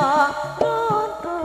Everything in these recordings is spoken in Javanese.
Ron, Ron.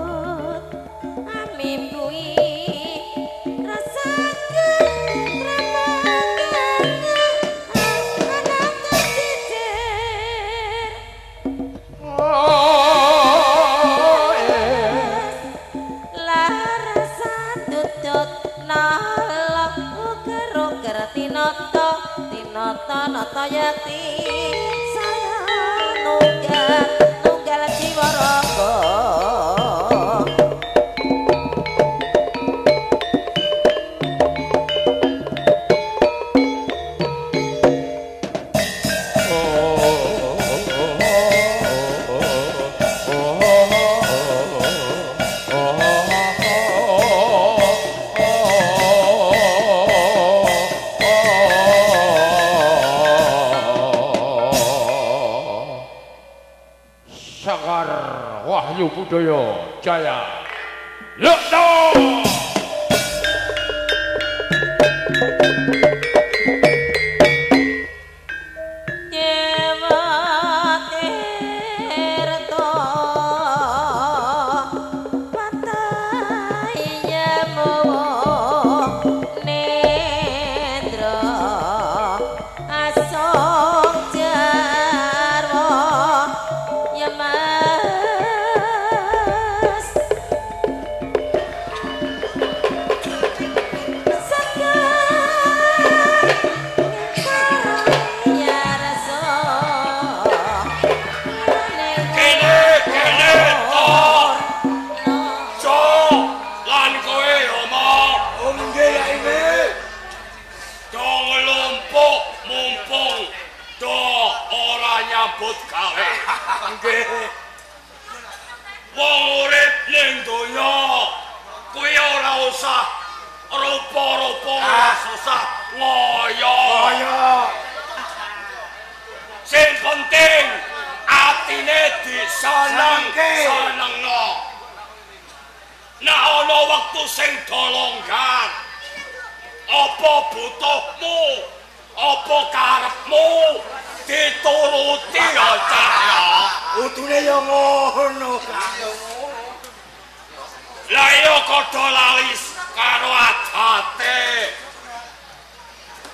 Lah iya kodho lalis karo adate.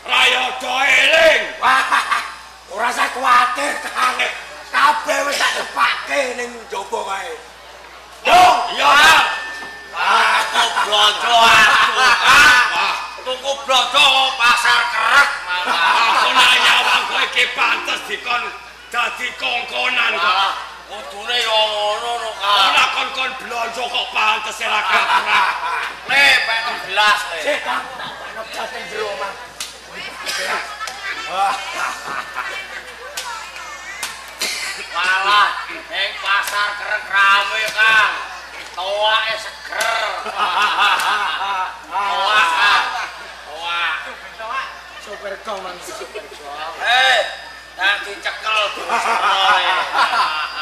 Raya do eling. Ora usah kuwatir Kang. Kabeh wis tak tepake ning njaba kae. Yo, blonjo aku. Wah, Tuku blojo pasar kerek aku nak nyawang kowe iki pantes dikon dadi kongkonan kok. Kudune yo ngono no Ora Kang. kon-kon blonjo kok pantes ora kaprah. Le pek gelas le. Sik Kang, tak panek jas ning jero omah. Malah ning pasar kerek rame Kang. Toake seger. Toak. Toak. Super kong mang super kong. Eh, tak dicekel bosone.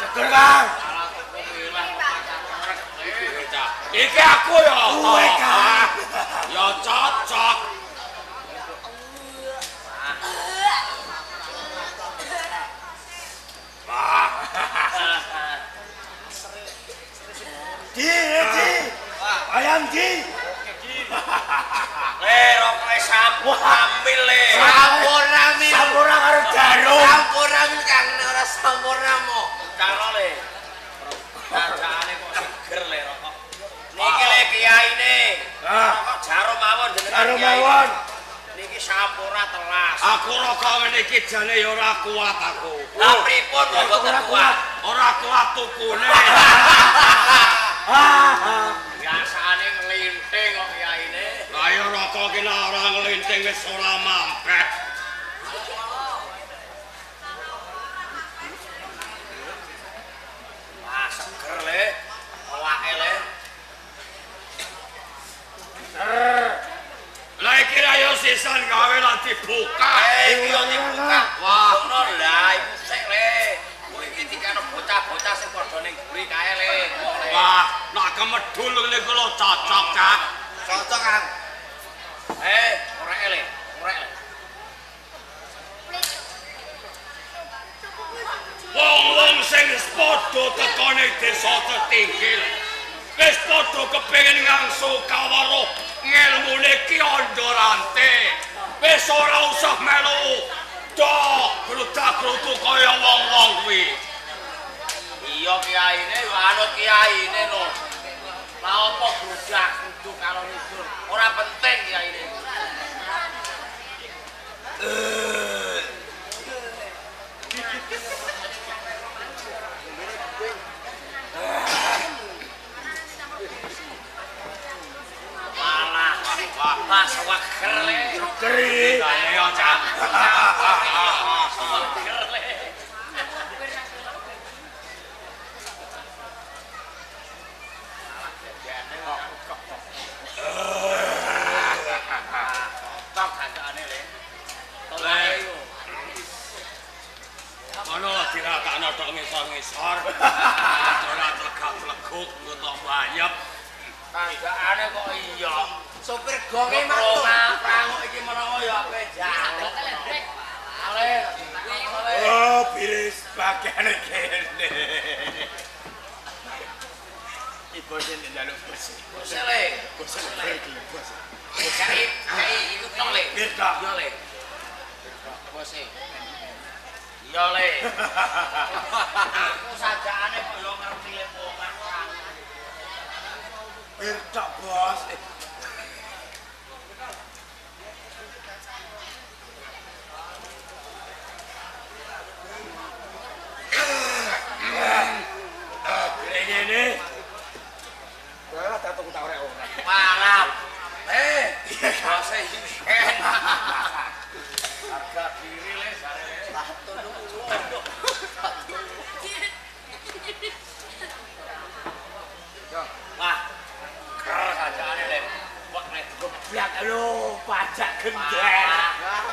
Cekel Kang. iki aku ya. Kowe Kang. Ya cocok. Ayam di. Le rokoke sampun ambil le. Sampurna min. Sampurna karo jarum. Sampurna min Kang ora sampurna mo. Karo le. Dadane kok seger le rokok. Niki le kiyaine. Ah, Rokok jarum mawon jenengan. jarum kiai. mawon. Niki sampurna telas. Aku rokok ngene iki jane ya ora kuat aku. Lah pripun kok boten Ora kuat? Ora kuat tukune. Ah, Biasane nglinting kok kiyaine. Lah ya Raka kena ora nglinting wis ora mampet. Wah, seger le. Awake le. Lah iki ra yo sisan gawe lan dibuka. Eh, iki yo dibuka. Wah, ngono lah iku sik le. Kowe iki dikano bocah-bocah sing padha ning guri kae le. Kok, Le. Wah, nak kemedhul niku lho cocok, Cak. Cocok, Kang. Eh, ora ele. Ora ele. Wong-wong sing padha tekone desa tetinggil. Wis padha kepengin ngangsu kawaro ngelmune Ki Andorante. Wis ora usah melu. Dok, krutak-krutu kaya wong-wong kuwi. Iya kiyaine anut kiyaine no. Lah apa grudak kudu kalau nidur. Ora penting kiyaine. Malah wah mas waker le. Keri. Ayo, Cak. Waker le. Tok kancane le. Le. Ono diratakno tok ngisor-ngisor. Ora tegak-teguk utawa bayep. Kancane kok iya. Sopir gonge Kok matur. proma pranguk iki menawa ya ape jaluk. Ale, ale. Oh, piris bagiane kene. Ibu sing njaluk kursi. Sele. Kursi iki, bos. Cari, cari itu tok le. Beda. Iya le. Bose. Iya le. Aku sajane kok yo ngerti le pokan Beda, bos. Ngene. Ora dateng tak ora ora. Malap. Eh, bose yen. Harga diri le sare le. Satu dulu. Wah. Ker sajane le. Wak le. Geblak lho, gender.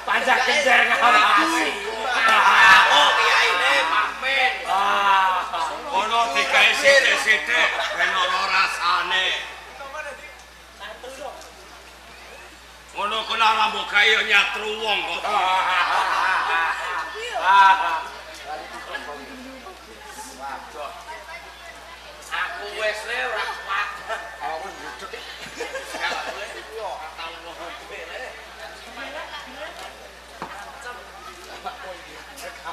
Pajak gender ngawasi. Oh, kiyaine pamen. Ah. Ono digawe sithik-sithik ben ora rasane. Ngono kena rambut gawe yo nyatru wong kok. Aku wis le ora kuat. Aku njuduk. Kalau le yo kata ngomong le.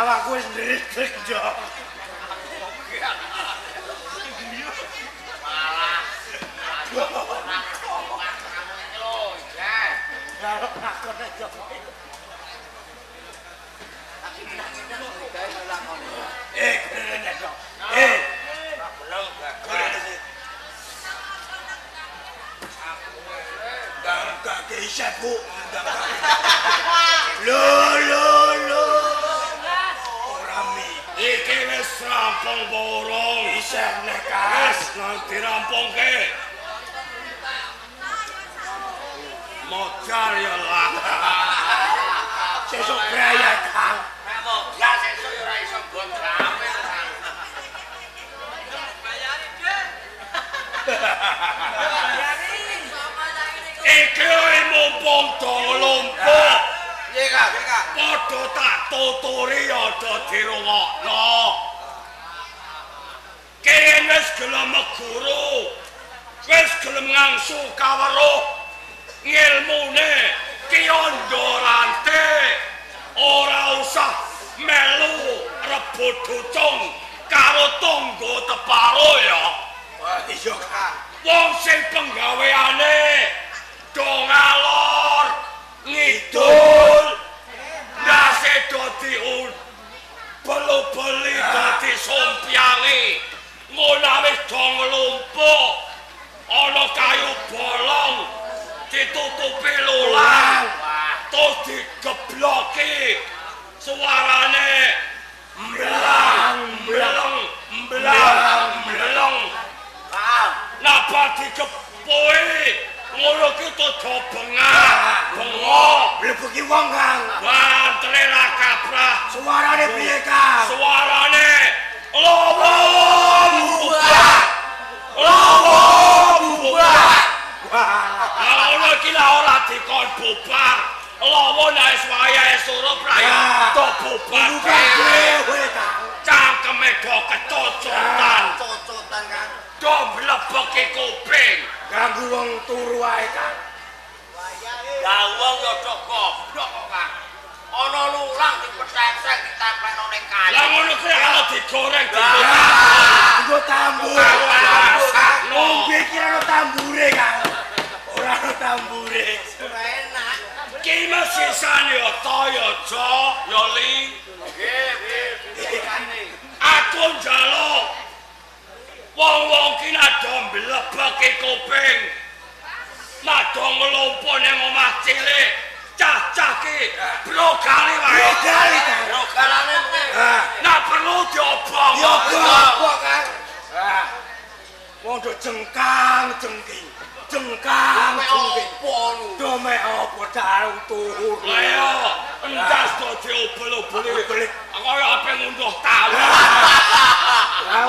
Awakku wis ndredeg yo. Malah. Karo nakone yo. Eh, kene yo. Eh, Dang kake isep bu. Dang kake. Lo lo lo. Ora mi. Iki wis rampung borong. Isep nekas. Wis nanti rampungke. Mojar ya lah. Sesuk ora iso gon rame tenan. Iki mumpung dong lumpur. Iki Kang. Padha tak tuturi aja dirungokno. Kene wis gelem guru. Wis gelem ngangsu kaweruh ngilmune kiondorante. Ora usah melu rebut ducung karo tunggu teparo ya. Wah, iya Kang. Wong sing penggaweane do ngalor ngidul. Nase dadi un perlu beli dadi sompyangi ngono wis do nglumpuk ana kayu bolong ditutupi lulang terus digebloki suarane mblang mblang mblang Kang. napa dikepui ngono ki to bengak bengok Mlebuki wong Kang. bantre ra kaprah Suarane piye Kang? suarane lowo bubar lowo bubar Wah, Lah ngono ki lah ora dikon bubar lowo nek wayahe surup ra ya to bubar bukan dhewe Kang. cangkeme do kecocotan Cocotan Kang. do mlebeki kuping Ganggu wong turu ae Kang. Lah wong yo do goblok kok Kang. Ana lulang dipethek ditempelno ning kayu. Lah ngono kuwi kalau digoreng digoreng. Nggo tambur. Wong pikir ana tambure Kang. Ora ana tambure. Ora enak. Ki mesisane yo toyo jo yo li. Nggih, nggih. Aku njaluk wong-wong ki nado mlebeki kuping. Nado nglumpuh ning omah cilik. Cah-cah ki brogale wae. Rogalane kuwi. Ah, Nah perlu diobong. kok Kang. Ah. Wong do jengkang jengking. Jengkang jengking. opo? Dome apa dalu turun. Lah yo endas do diobel-obeli. Beli. Kaya ape ngunduh tahu. Lah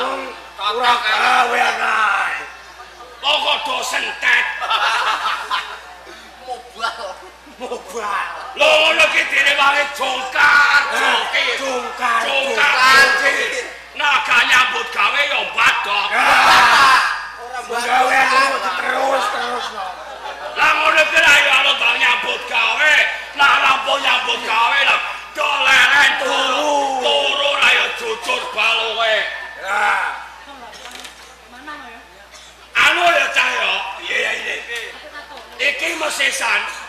ora kawean ae. Kok do sentet. Mobal. Mobal. Lho ngono ki direwangi jongkar, jongkir. Jongkar. Jongkar. gak nyambut gawe yo badok. Ora Gawean terus terus no. Lah ngono ki Iki mesisan.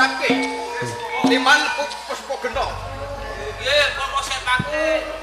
siapke. Liman pupus pupus Nggih, Iya, pokok siapake.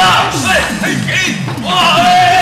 はい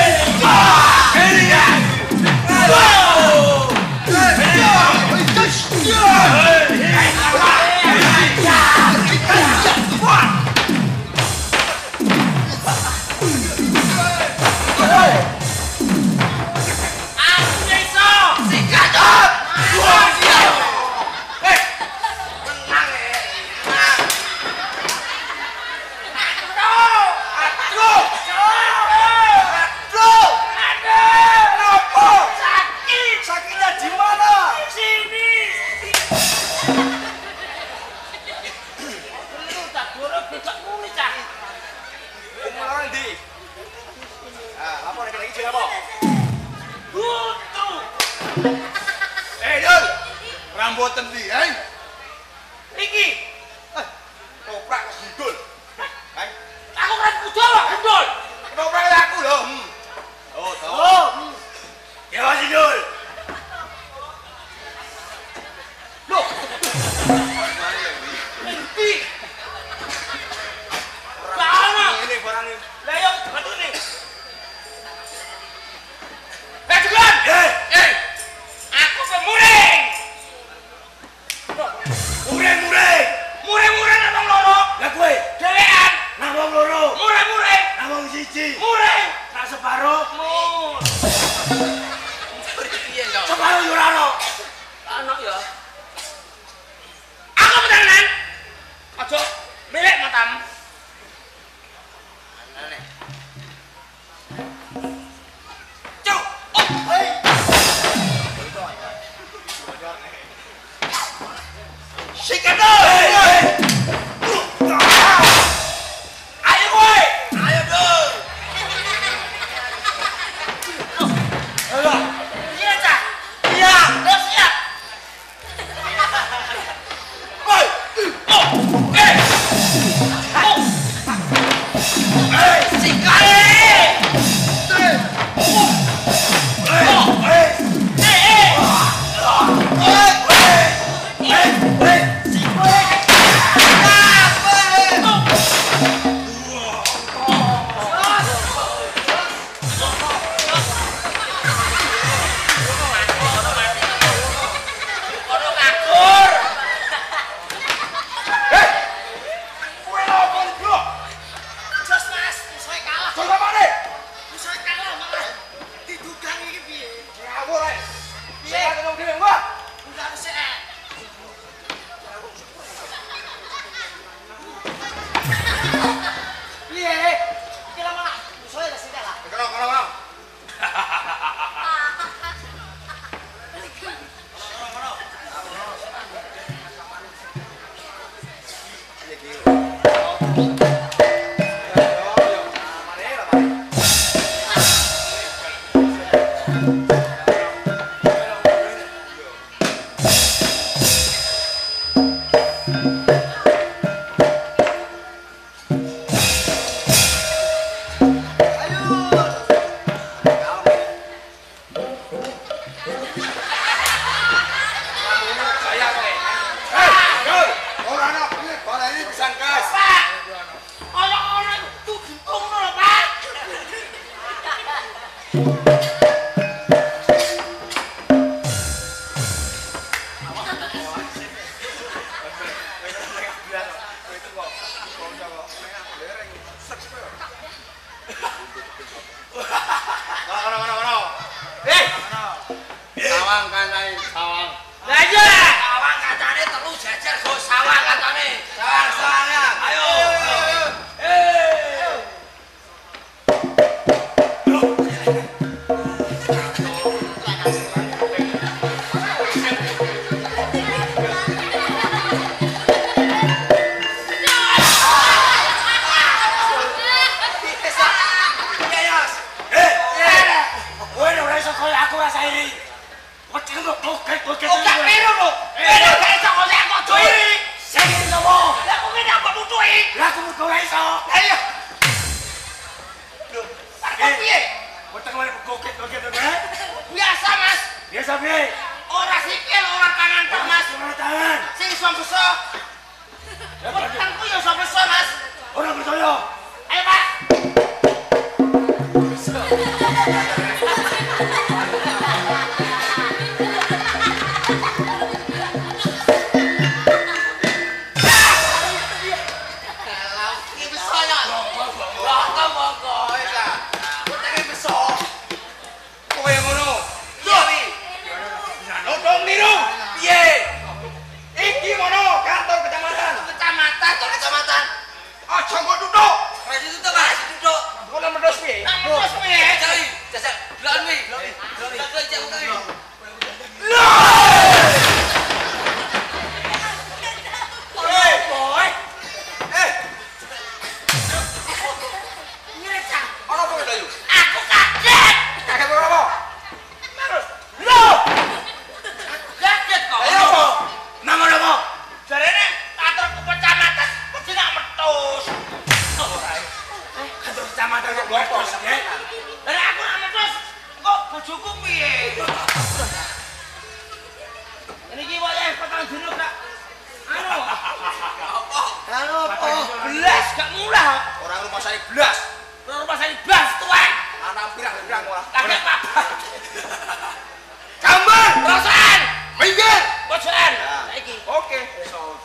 pirang ah. Pak. Gambar, rosan, minggir, bojoan. Saiki. Oke, Satu.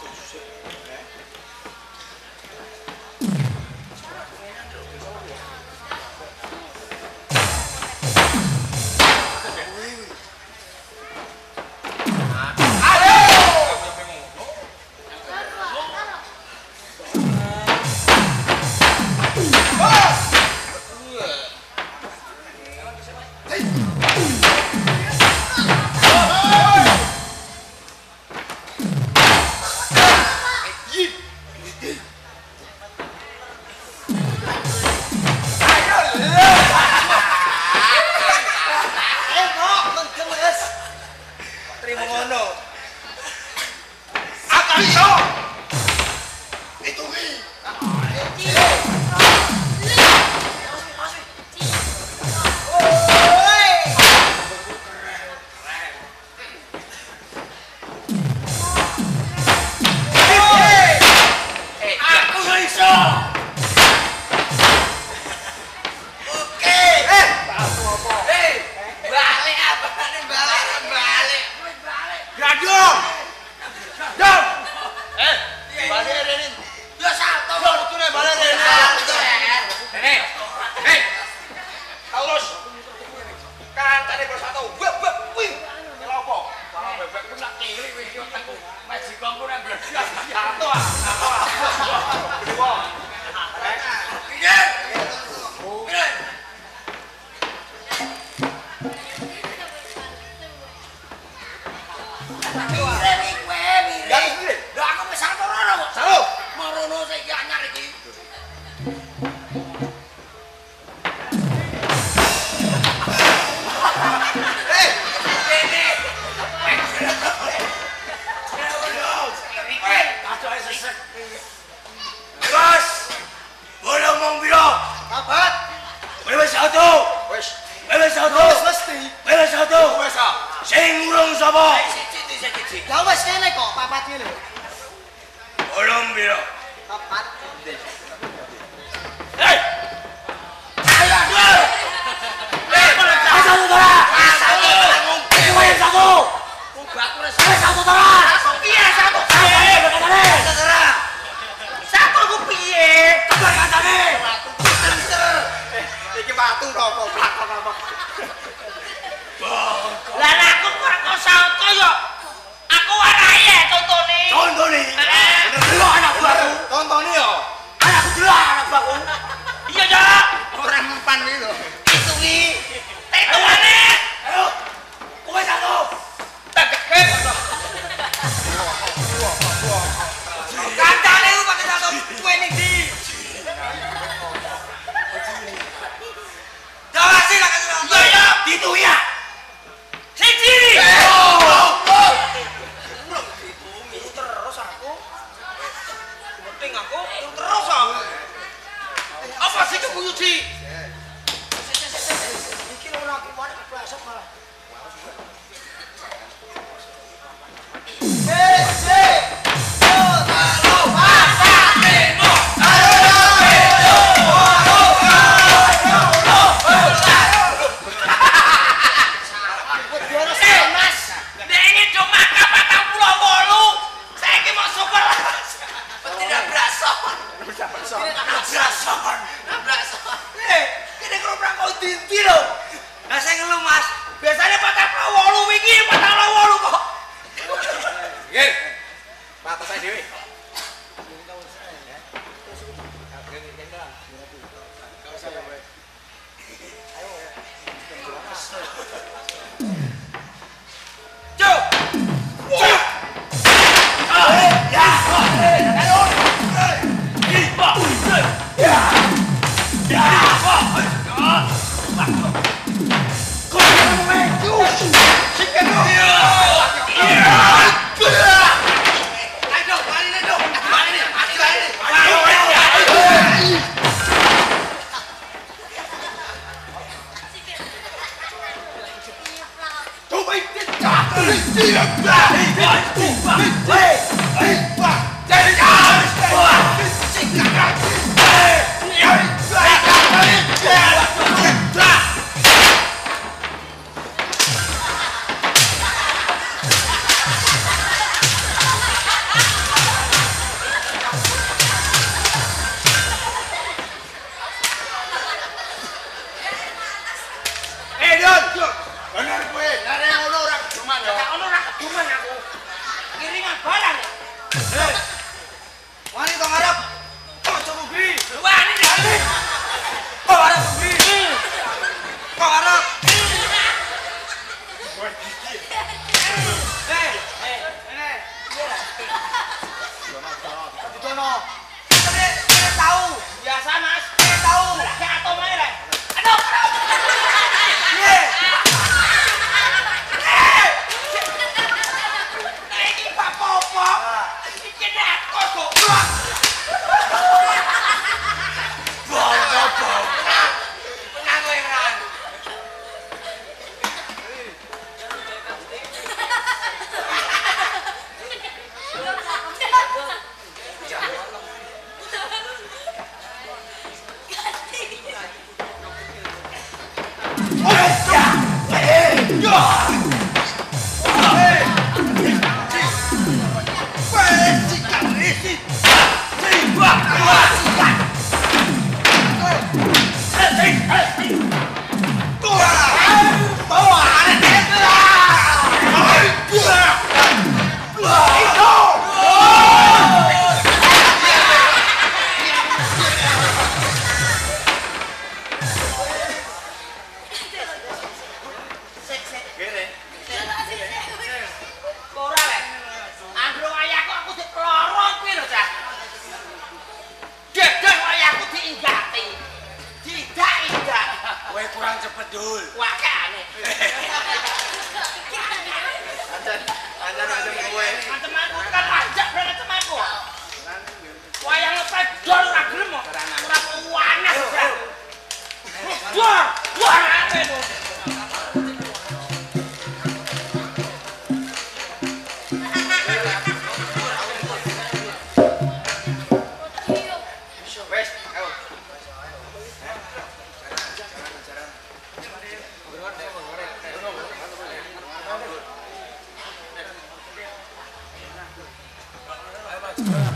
Gobloke.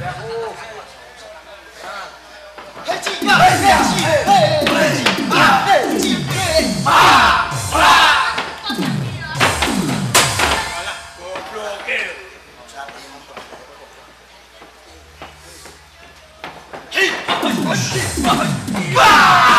Wah!